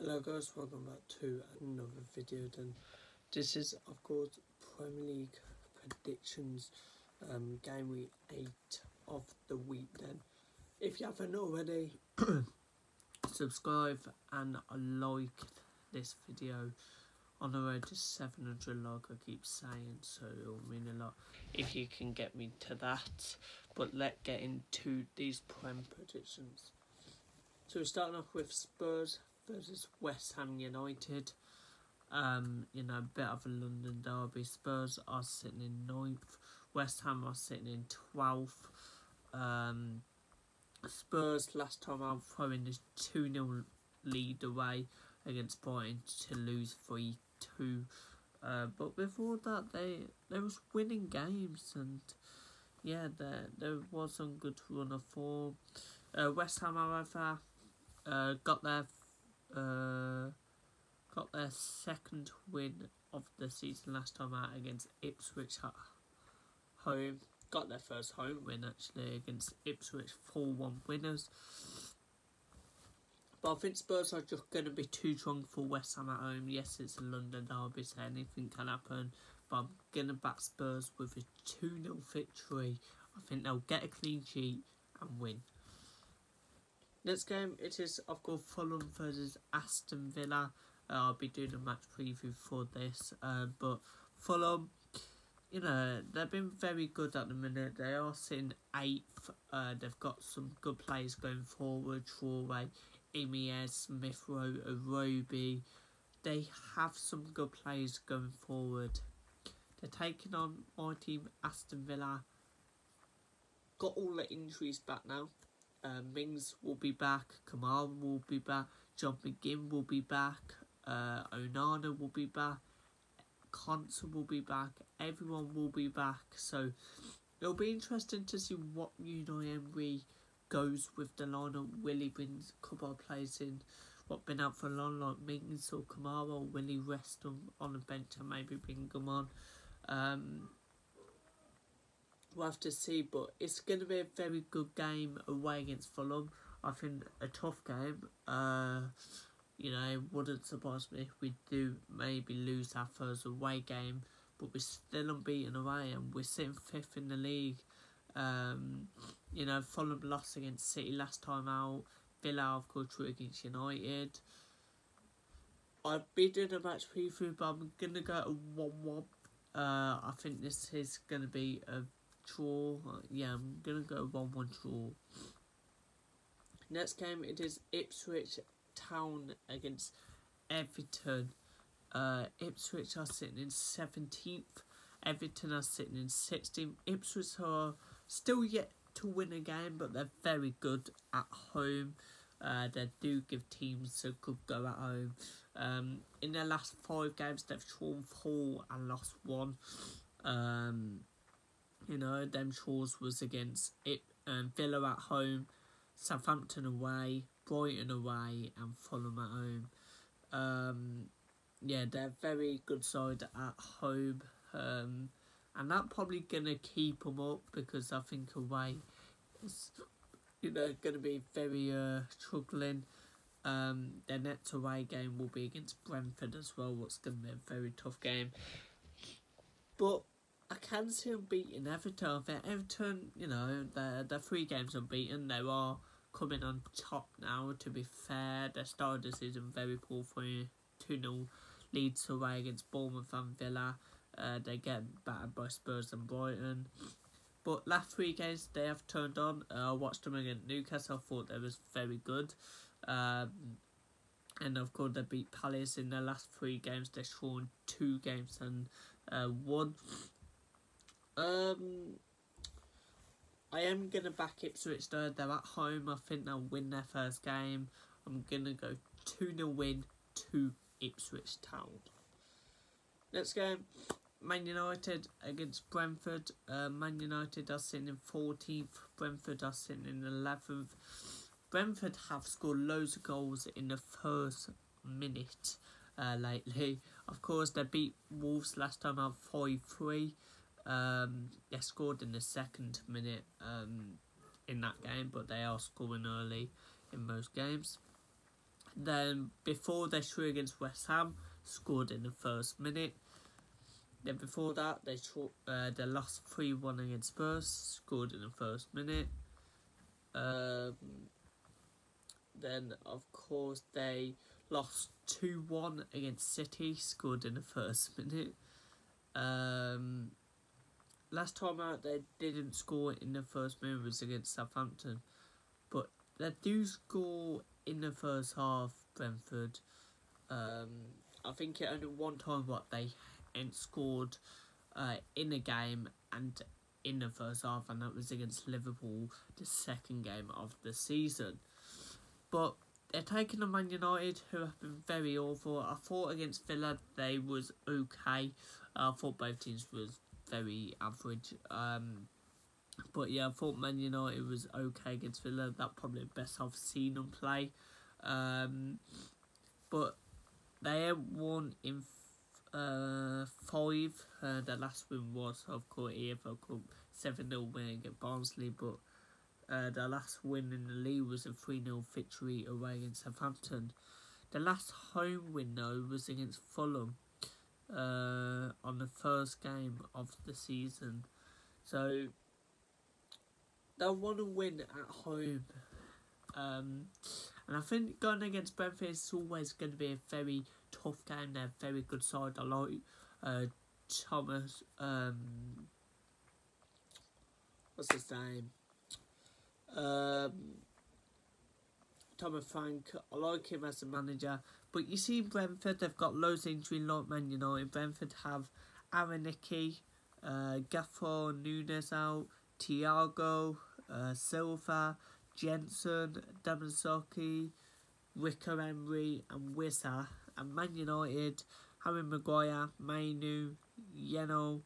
Hello guys, welcome back to another video then. This is of course Premier League predictions um, game week 8 of the week then. If you haven't already, subscribe and like this video on the road to 700 like I keep saying so it'll mean a lot if you can get me to that but let's get into these prem predictions so we're starting off with Spurs versus West Ham United. Um, you know, a bit of a London derby. Spurs are sitting in ninth. West Ham are sitting in twelfth. Um, Spurs last time out throwing this two 0 lead away against Brighton to lose three two. Uh, but before that, they they was winning games and yeah, there there was some good run of form. Uh, West Ham, however, uh, got their uh, got their second win of the season last time out against Ipswich at home. Got their first home win actually against Ipswich, 4 1 winners. But I think Spurs are just going to be too strong for West Ham at home. Yes, it's a London derby, so anything can happen. But I'm going to back Spurs with a 2 0 victory. I think they'll get a clean sheet and win. Next game, it is, of course, Fulham versus Aston Villa. Uh, I'll be doing a match preview for this. Uh, but Fulham, you know, they've been very good at the minute. They are sitting eighth. Uh, they've got some good players going forward. Traore, Emiez, Smith Rowe, Iwobi. They have some good players going forward. They're taking on my team, Aston Villa. Got all the injuries back now. Uh, Mings will be back. Kamara will be back. John McGinn will be back. Uh, Onana will be back. Konsa will be back. Everyone will be back. So it'll be interesting to see what Unai Emery goes with the lineup. Will he bring a couple of players in? What been out for a long like Mings or Kamara? Or will he rest them on the bench and maybe bring them on? Um, we'll have to see. But it's going to be a very good game away against Fulham. I think a tough game. Uh, you know, wouldn't surprise me if we do maybe lose our first away game, but we're still unbeaten away and we're sitting fifth in the league. Um, you know, Fulham lost against City last time out. Villa, of course, drew against United. I've been doing a match preview, but I'm gonna go to one one. Uh, I think this is gonna be a draw. Yeah, I'm gonna go one one draw. Next game it is Ipswich Town against Everton. Uh, Ipswich are sitting in seventeenth. Everton are sitting in sixteenth. Ipswich are still yet to win a game, but they're very good at home. Uh, they do give teams a good go at home. Um, in their last five games, they've drawn four and lost one. Um, you know, them chores was against it um, Villa at home, Southampton away, Brighton away, and Fulham at home. Um, yeah, they're very good side at home, um, and that probably gonna keep them up because I think away is you know gonna be very uh, struggling. Um, their next away game will be against Brentford as well, what's gonna be a very tough game. But I can see them beating Everton. Think Everton, you know, they're, they're three games unbeaten. They are coming on top now, to be fair. They started the season very poor for you. 2 0 leads away against Bournemouth and Villa. Uh, they get battered by Spurs and Brighton. But last three games they have turned on. Uh, I watched them against Newcastle. I thought they was very good. Um, and of course they beat Palace in their last three games. They've drawn two games and uh, one. Um, I am gonna back Ipswich though. They're at home. I think they'll win their first game. I'm gonna go two 0 win to Ipswich Town. Next game, Man United against Brentford. Uh, Man United are sitting in 14th. Brentford are sitting in 11th. Brentford have scored loads of goals in the first minute uh, lately. Of course, they beat Wolves last time out 5 3. Um, they scored in the second minute um, in that game, but they are scoring early in most games. Then before they drew against West Ham, scored in the first minute. Then before that, they uh, they lost three one against Spurs, scored in the first minute. Um, then of course they lost two one against City, scored in the first minute. Um, last time out they didn't score in the first minute against Southampton, but they do score in the first half. Brentford. Um, I think it only one time what they ain't scored uh, in a game and in the first half, and that was against Liverpool, the second game of the season. But they're taking on Man United, who have been very awful. I thought against Villa they was okay. I thought both teams was very average. Um, but yeah, I thought Man United was okay against Villa. That probably the best I've seen them play. Um, but they have won in uh, five. Uh, the last win was, of course, EFL Cup 7 0 win against Barnsley. But uh, the last win in the league was a 3 0 victory away against Southampton. The last home win, though, was against Fulham uh, on the first game of the season. So they want to win at home. Um, and I think going against Brentford is always going to be a very tough game. They're a very good side. I like uh, Thomas. Um, what's his name? Um, Thomas Frank. I like him as a manager. But you see, Brentford, they've got loads of injury like Man United. Brentford have Hickey, uh, Gaffer Nunes out, Thiago, uh, Silva, Jensen, Damansaki, Rico Emery, and Wissa. And Man United, Harry Maguire, Mainoo, Yeno,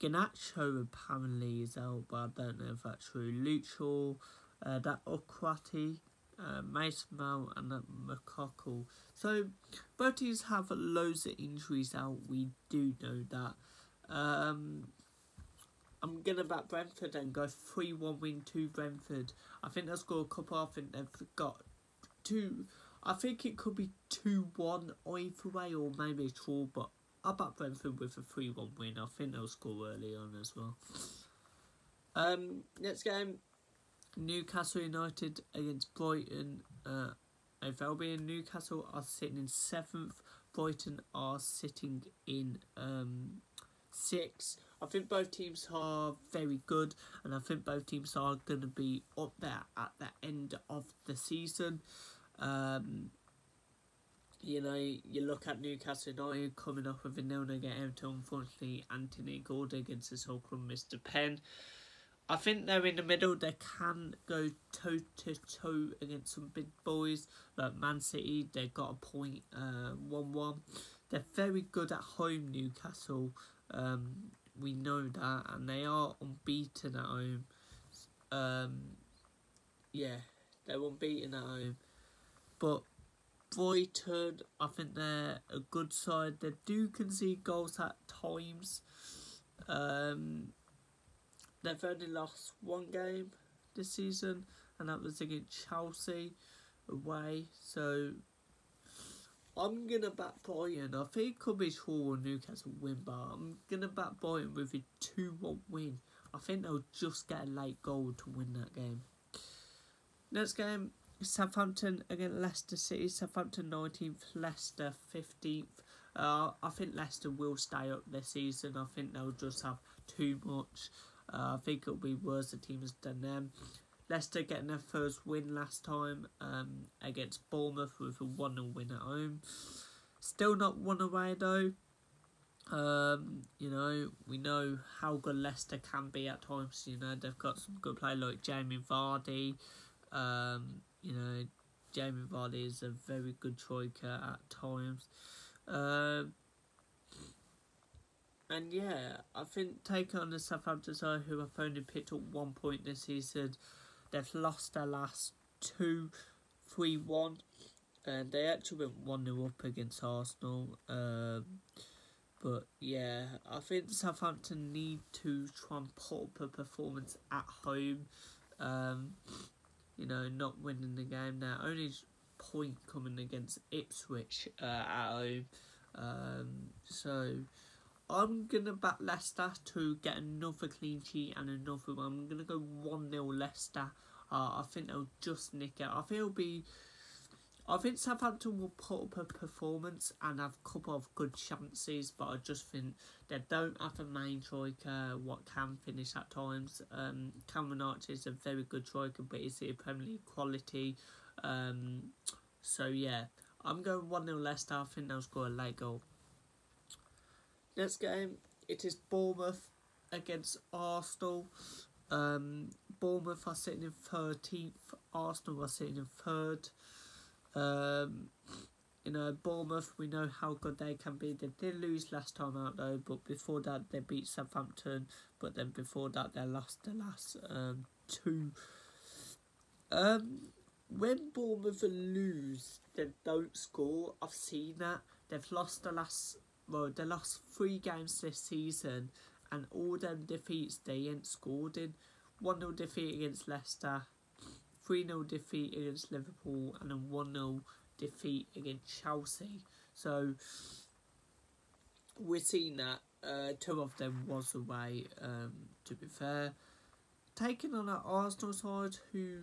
Garnacho apparently is out, but I don't know if that's true. Luchel, uh, that Okrati, uh, Mason Mount, and that McCockle. So teams have loads of injuries out. We do know that. Um, I'm gonna back Brentford and go three one win to Brentford. I think they'll score a couple. I think they've got two. I think it could be two one either way or maybe draw. But I back Brentford with a three one win. I think they'll score early on as well. Um, next game, Newcastle United against Brighton. Uh, if Albion Newcastle are sitting in seventh, Brighton are sitting in um sixth. I think both teams are very good, and I think both teams are going to be up there at the end of the season. Um, you know, you look at Newcastle United coming up with a nil against Everton. Unfortunately, Anthony Gordon against his whole club, Mr. Penn. I think they're in the middle. They can go toe to toe against some big boys like Man City. They've got a point, uh, one one. They're very good at home, Newcastle. Um, we know that, and they are unbeaten at home. Um, yeah, they're unbeaten at home. But Brighton, I think they're a good side. They do concede goals at times. Um, they've only lost one game this season, and that was against Chelsea away. So I'm gonna back Brighton. I think be Shaw or Newcastle win, but I'm gonna back Brighton with a 2 1 win. I think they'll just get a late goal to win that game. Next game, Southampton against Leicester City. Southampton 19th, Leicester 15th. Uh, I think Leicester will stay up this season. I think they'll just have too much. Uh, I think it'll be worse the team has done them. Leicester getting their first win last time um, against Bournemouth with a 1 0 win at home. Still not one away though. Um, you know, we know how good Leicester can be at times. You know, they've got some good players like Jamie Vardy. Um, you know, Jamie Vardy is a very good striker at times. Um, and yeah, I think taking on the Southampton side, who have only picked up one point this season, They've lost their last two, three, one, and they actually went one 0 up against Arsenal. Um, but yeah, I think Southampton need to try and put up a performance at home. Um, you know, not winning the game. They're only point coming against Ipswich uh, at home. Um, so I'm gonna back Leicester to get another clean sheet and another one. I'm gonna go one 0 Leicester. Uh, I think they'll just nick it. I think it'll be. I think Southampton will put up a performance and have a couple of good chances, but I just think they don't have a main striker what can finish at times. Um, Cameron Archer is a very good striker, but is a Premier League quality. Um, so yeah, I'm going 1 0 Leicester. I think they'll score a late goal. Next game, it is Bournemouth against Arsenal. Um, Bournemouth are sitting in 13th, Arsenal are sitting in 3rd. Um, you know, Bournemouth, we know how good they can be. They did lose last time out though, but before that they beat Southampton, but then before that they lost the last um, two. Um, when Bournemouth lose, they don't score. I've seen that. They've lost the last well, they lost three games this season, and all them defeats they ain't scored in. 1 0 defeat against Leicester, 3 0 defeat against Liverpool, and a 1 0 defeat against Chelsea. So, we're seeing that uh, two of them was away, um, to be fair. Taking on an Arsenal side who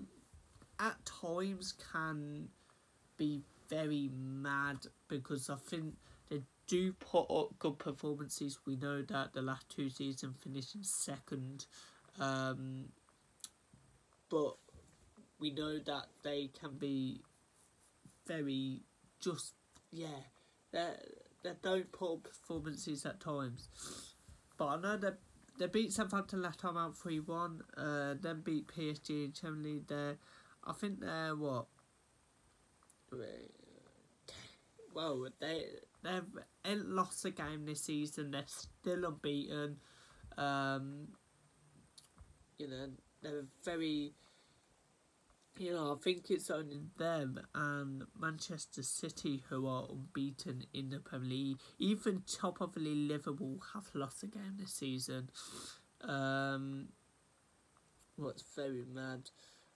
at times can be very mad because I think do put up good performances. We know that the last two seasons finishing second, um, but we know that they can be very just yeah they they don't put up performances at times. But I know that they beat Southampton last time out three one. Uh, then beat PSG in Champions There, I think they're what. Well, they They've lost a game this season. They're still unbeaten. Um, you know, they're very. You know, I think it's only them and Manchester City who are unbeaten in the Premier League. Even top of the league Liverpool have lost a game this season. Um, what's very mad.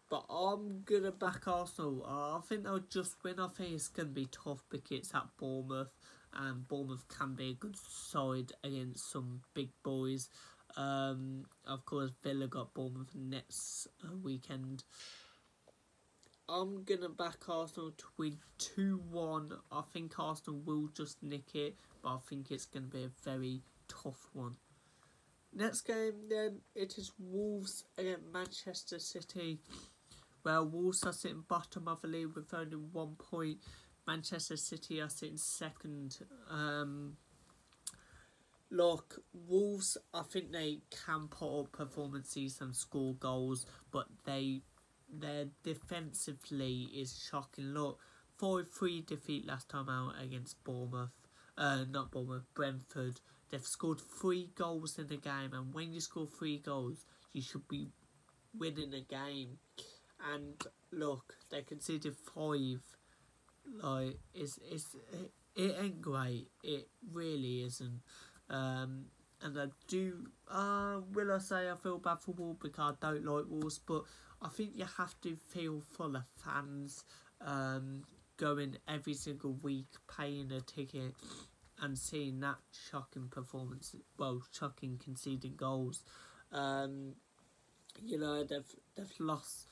But I'm gonna back Arsenal. I think they'll just win. I think it's gonna be tough because it's at Bournemouth and Bournemouth can be a good side against some big boys. Um, of course, Villa got Bournemouth next uh, weekend. I'm gonna back Arsenal to win two one. I think Arsenal will just nick it, but I think it's gonna be a very tough one. Next game, then it is Wolves against Manchester City. Well, Wolves are sitting bottom of the league with only one point. Manchester City are sitting second. Um, look, Wolves, I think they can put up performances and score goals, but they their defensively is shocking. Look, 4 3 defeat last time out against Bournemouth. Uh, not Bournemouth, Brentford. They've scored three goals in the game, and when you score three goals, you should be winning the game. And look, they conceded five like it's it's it, ain't great. It really isn't. Um, and I do. Uh, will I say I feel bad for Wolves because I don't like Wolves, but I think you have to feel for the fans. Um, going every single week, paying a ticket, and seeing that shocking performance. Well, shocking conceding goals. Um, you know they've they've lost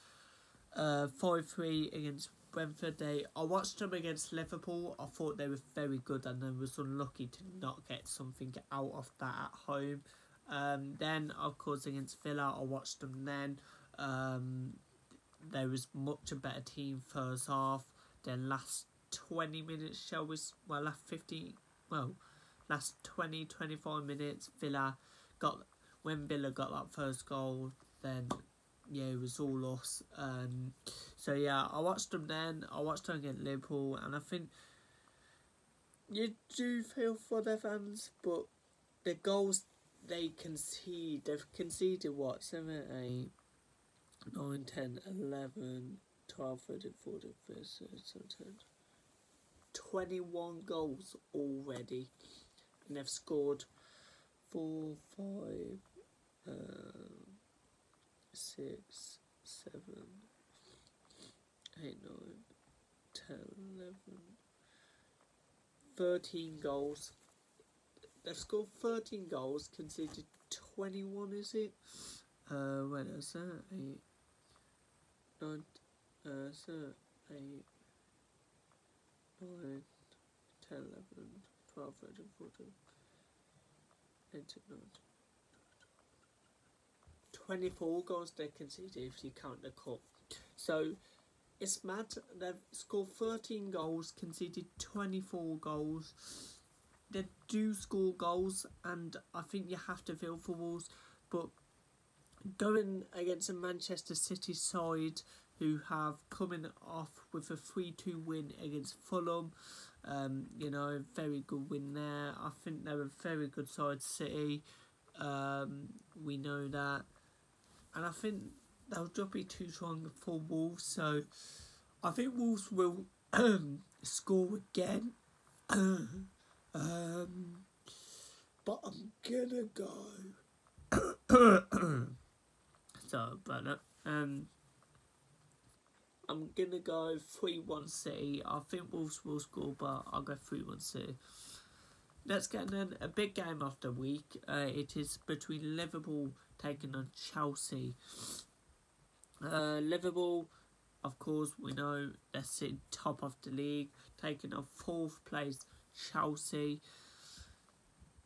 uh five three against Brentford. They I watched them against Liverpool. I thought they were very good, and I was unlucky to not get something out of that at home. Um, then of course against Villa, I watched them then. Um, there was much a better team first half. Then last twenty minutes, shall we? Well, last fifty. Well, last 20, 25 minutes, Villa got when Villa got that first goal. Then yeah, it was all us. Um, so yeah, I watched them then. I watched them against Liverpool, and I think you do feel for their fans, but the goals they concede, they've conceded what 7, 8, 9, 10, 11, 12, 13, 14, 15, 16, 21 goals already, and they've scored 4, 5, um, six, seven, eight, nine, 10, 11, 13 goals. They've scored 13 goals, conceded 21, is it? Uh, when is that? 8, 9, uh, so 8, 9, 10, 11, 12, 13, 14, 18, 19. 24 goals they conceded if you count the cup. So it's mad. They've scored 13 goals, conceded 24 goals. They do score goals, and I think you have to feel for Wolves. But going against a Manchester City side who have coming off with a 3 2 win against Fulham, um, you know, very good win there. I think they're a very good side, City. Um, we know that. And I think they'll just be too strong for Wolves. So I think Wolves will score again. um, but I'm gonna go. so, but um, I'm gonna go three one City. I think Wolves will score, but I'll go three one City. Let's get then a big game the week. Uh, it is between Liverpool taking on Chelsea. Uh, Liverpool, of course, we know they're sitting top of the league, taking on fourth place Chelsea.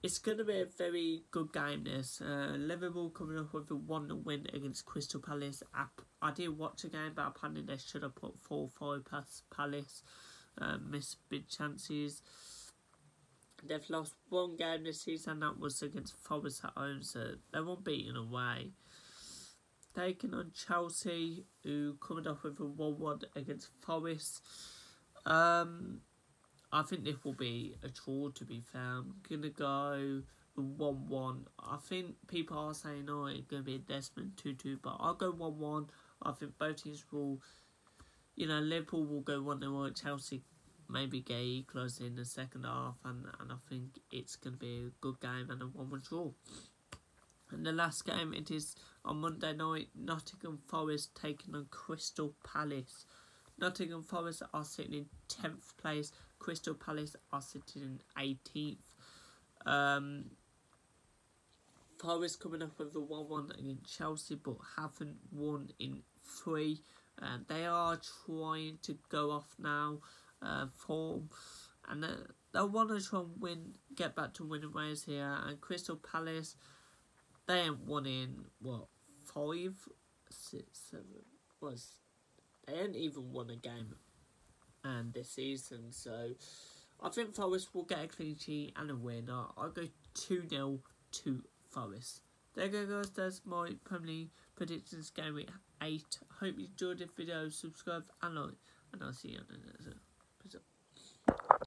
It's going to be a very good game, this. Uh, Liverpool coming up with a 1 win against Crystal Palace. I, I did watch the game, but apparently they should have put 4 5 past Palace. Uh, missed big chances. They've lost one game this season, that was against Forest at home, so they won't beaten away. Taking on Chelsea, who coming off with a 1 1 against Forest. Um, I think this will be a draw, to be fair. I'm to go 1 1. I think people are saying, oh, it's to be a Desmond 2 2, but I'll go 1 1. I think both teams will, you know, Liverpool will go 1 0, Chelsea maybe get equalised in the second half, and, and I think it's going to be a good game and a 1 1 draw. And the last game, it is on Monday night, Nottingham Forest taking on Crystal Palace. Nottingham Forest are sitting in 10th place, Crystal Palace are sitting in 18th. Um, Forest coming up with a 1 1 against Chelsea, but haven't won in three. Uh, they are trying to go off now uh, form, and they'll want to try and win, get back to winning ways here. And Crystal Palace, they ain't won in what five, six, seven was they ain't even won a game, and this season. So I think Forest will get a clean sheet and a win. I'll go two 0 to Forest. There you go guys, that's my Premier League predictions game week 8. Hope you enjoyed the video, subscribe and like, and I'll see you on the next one. Peace out.